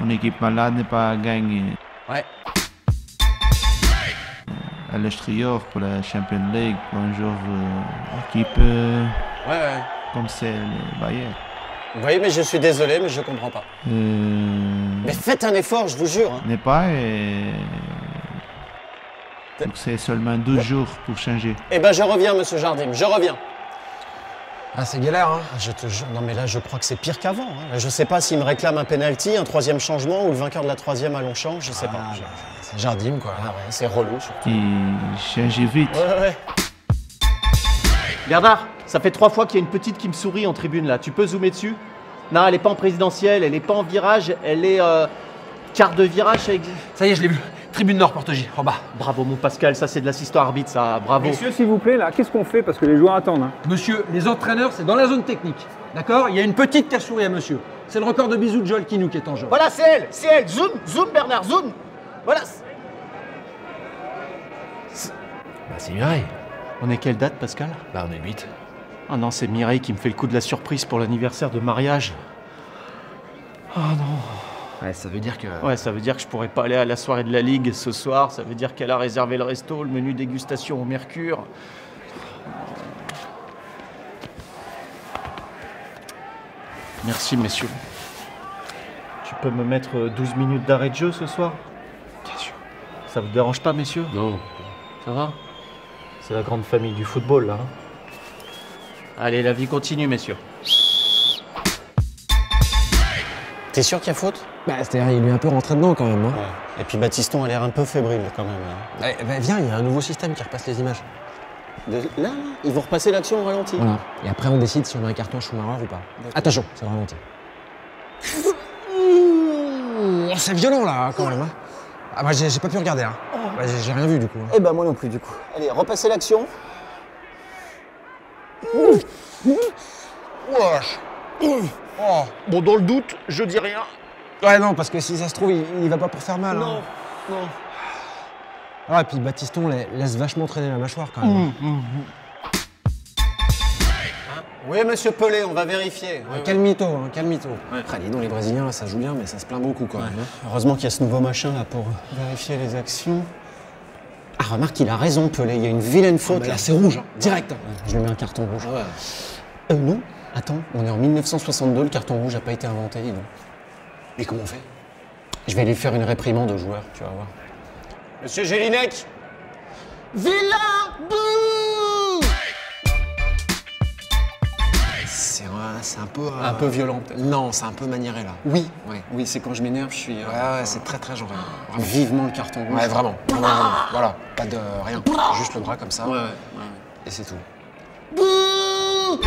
Mon équipe malade n'est pas gagnée. Ouais. À l'extérieur pour la Champions League, pour un jour euh, équipe euh, Ouais, ouais. comme c'est le Bayern. Vous voyez, mais je suis désolé, mais je comprends pas. Euh, Mais faites un effort, je vous jure. hein. n'est pas et... Donc c'est seulement deux jours pour changer. Eh ben, je reviens, monsieur Jardim, je reviens. Ah, c'est galère, hein Ah, Je te jure, non mais là je crois que c'est pire qu'avant. hein. Je sais pas s'il me réclame un penalty, un troisième changement ou le vainqueur de la troisième à Longchamp, je sais pas. Ah, bah, C'est Jardim, quoi. Ah ouais, c'est relou. surtout. Et changer vite. Ouais, ouais, ouais. Bernard, ça fait trois fois qu'il y a une petite qui me sourit en tribune là. Tu peux zoomer dessus? Non, elle est pas en présidentielle, elle est pas en virage, elle est euh, quart de virage. avec- Ça y est, je l'ai vu. Tribune Nord, Porte J, en bas. Bravo mon Pascal, ça c'est de l'assistant arbitre, ça. Bravo. Messieurs, s'il vous plaît, là, qu'est-ce qu'on fait? Parce que les joueurs attendent. hein. Monsieur, les entraîneurs, c'est dans la zone technique. D'accord? Il y a une petite souri à monsieur. C'est le record de bisous de Joel Kinou qui est en jeu. Voilà, c'est elle, c'est elle. Zoom, zoom Bernard, zoom. Voilà. Bah, c'est Mireille. On est quelle date Pascal? Bah, on est 8. Ah non, c'est Mireille qui me fait le coup de la surprise pour l'anniversaire de mariage. Oh non. Ouais, ça veut dire que. Ouais, ça veut dire que je pourrais pas aller à la soirée de la Ligue ce soir. Ça veut dire qu'elle a réservé le resto, le menu dégustation au Mercure. Merci, messieurs. Tu peux me mettre euh, 12 minutes d'arrêt de jeu ce soir? Bien sûr. Ça vous dérange pas, messieurs? Non. Ça va? C'est la grande famille du football, là. hein. Allez, la vie continue, messieurs. T'es sûr qu'il y a faute Bah, c'est-à-dire, il lui est un peu rentré dedans quand même. Hein. Et puis Baptiston a l'air un peu fébrile quand même. hein. Ouais, bah, viens, il y a un nouveau système qui repasse les images. De- Là, là, ils vont repasser l'action au ralenti. Voilà. Et après, on décide si on a un carton Schumacher ou pas. Attention, c'est le ralenti. C'est violent là, hein, quand même. hein. Ah, bah, j'ai pas pu regarder là. Bah, j'ai- rien vu du coup. hein. Eh ben moi non plus du coup. Allez, repassez l'action. Wesh. Oh. Bon, dans le doute, je dis rien. Ouais, non, parce que si ça se trouve, il, il va pas pour faire mal. hein. Non, non. Ah, et puis Baptiston la- laisse vachement traîner la mâchoire quand même. Oui, monsieur Pelé, on va vérifier. Ouais, Quel mytho, hein, quel mytho. Après, dis donc, les Brésiliens, ça joue bien, mais ça se plaint beaucoup quand même. hein. Heureusement qu'il y a ce nouveau machin là pour vérifier les actions. Ah, remarque, il a raison, Pelé. Il y a une vilaine faute bah là. là, c'est rouge, hein, direct. Je lui mets un carton rouge. Euh, non, attends, on est en 1962, le carton rouge n'a pas été inventé, dis donc. Et comment on fait? Je vais lui faire une réprimande au joueur, tu vas voir. Monsieur Gélinec Vilain Bouh C'est un, peu. euh, Un peu violent, peut-être. Non, c'est un peu maniéré là. Oui, Ouais. oui, c'est quand je m'énerve, je suis. euh, Ouais, ouais, c'est très très genré. Vraiment. Vivement le carton rouge. Ouais, vraiment. Vraiment, vraiment. Voilà, pas de rien. Juste le bras comme ça. Ouais, ouais, ouais. Et c'est tout. Bouh